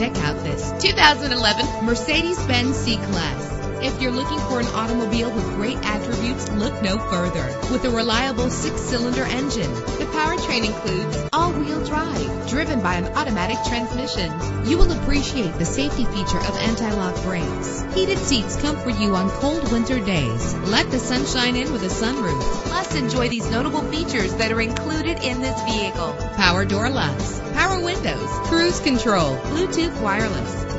Check out this 2011 Mercedes-Benz C-Class. If you're looking for an automobile with great attributes, look no further. With a reliable six-cylinder engine, the powertrain includes all-wheel drive, driven by an automatic transmission. You will appreciate the safety feature of anti-lock brakes. Heated seats comfort you on cold winter days. Let the sunshine in with a sunroof. Plus, enjoy these notable features that are included in this vehicle. Power door locks, power windows, cruise control, Bluetooth wireless,